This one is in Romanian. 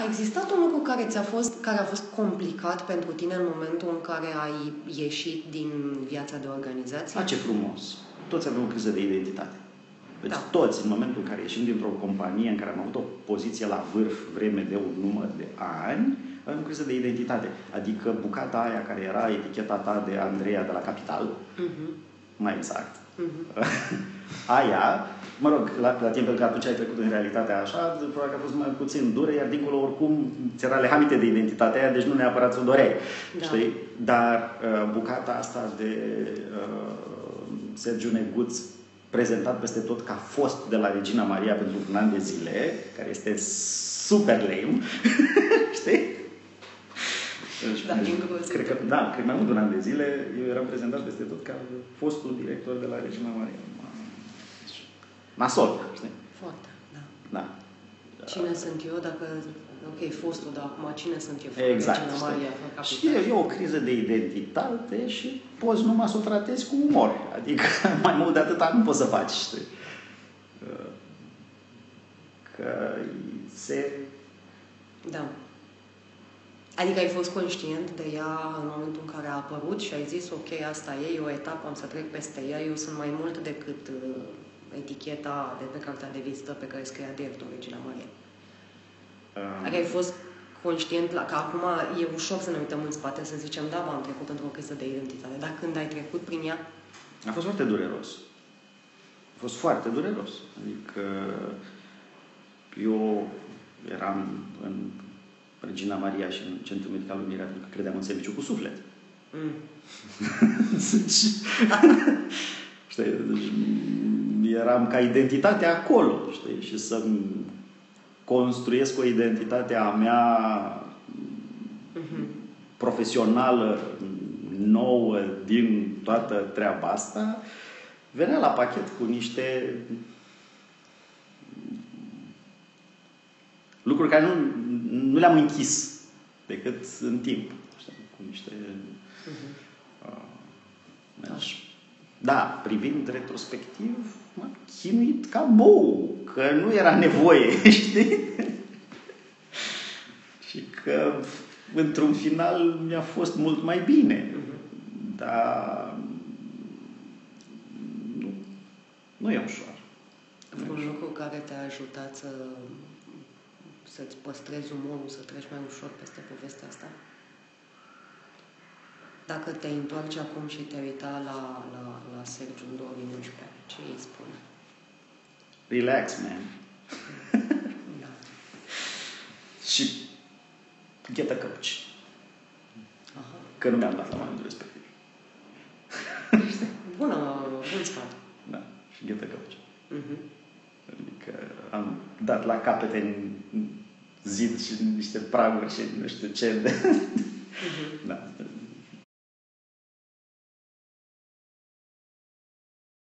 A existat un lucru care, ți-a fost, care a fost complicat pentru tine în momentul în care ai ieșit din viața de organizație? A, ce frumos! Toți avem o criză de identitate. Deci Da. toți, în momentul în care ieșim dintr-o companie în care am avut o poziție la vârf vreme de un număr de ani, avem o criză de identitate. Adică bucata aia care era eticheta ta de Andreea de la Capital, Mhm, mai exact, mhm. aia, mă rog, la, la timp că atunci ai trecut în realitatea așa, probabil că a fost mai puțin dură, iar dincolo oricum ți era lehamite de identitatea aia, deci nu neapărat ți-o doreai. Da. Știi? Dar uh, bucata asta de uh, Sergiu Neguț prezentat peste tot ca fost de la Regina Maria pentru un an de zile, care este super lame, știi? Deci, Da, inclusiv. cred că, da, cred mai mult de un an de zile, eu eram prezentat peste tot ca fostul director de la Regina Maria. Deci, Nasol, știi? Foarte, da. Da. Cine sunt eu dacă... Ok, fostul, dar acum cine sunt eu? Exact. Regina știi? Maria, fără și capital. e, e o criză de identitate și poți numai să o tratezi cu umor. Adică mai mult de atâta nu poți să faci, știi? Că- Că se... Da. Adică ai fost conștient de ea în momentul în care a apărut și ai zis, ok, asta e, e o etapă, am să trec peste ea, eu sunt mai mult decât uh, eticheta de pe cartea de vizită pe care scria director Regina Maria. Uh, Adică ai fost conștient la că acum e ușor să ne uităm în spate, să zicem, da, bă, am trecut într-o criză de identitate, dar când ai trecut prin ea, A fost foarte dureros. A fost foarte dureros. Adică eu eram în Regina Maria și în Centrul Medical Unirea pentru că credeam în serviciu cu suflet. mm, Deci, știi, deci, eram ca identitate acolo, știi, și să-mi construiesc o identitate a mea mhm, profesională nouă din toată treaba asta, venea la pachet cu niște lucruri care nu, nu le-am închis decât în timp. Știi, cu niște... mhm. Uh, deci, da, privind retrospectiv, m-am chinuit ca bou, că nu era nevoie, știi? Și că, într-un final, mi-a fost mult mai bine. Dar nu, nu e ușor. un lucru care te-a ajutat să, să-ți păstrezi umorul, să treci mai ușor peste povestea asta? Dacă te întoarci acum și te uita la, la, la Sergiu în 2011, ce îi spune? Relax, man. Da. Și get a coach. Aha. Că nu mi-am dat la momentul respectiv. Bună, bun sfat. Da, și get a coach. Mhm. Adică am dat la capete în zid și niște praguri și nu știu ce. Mhm. da.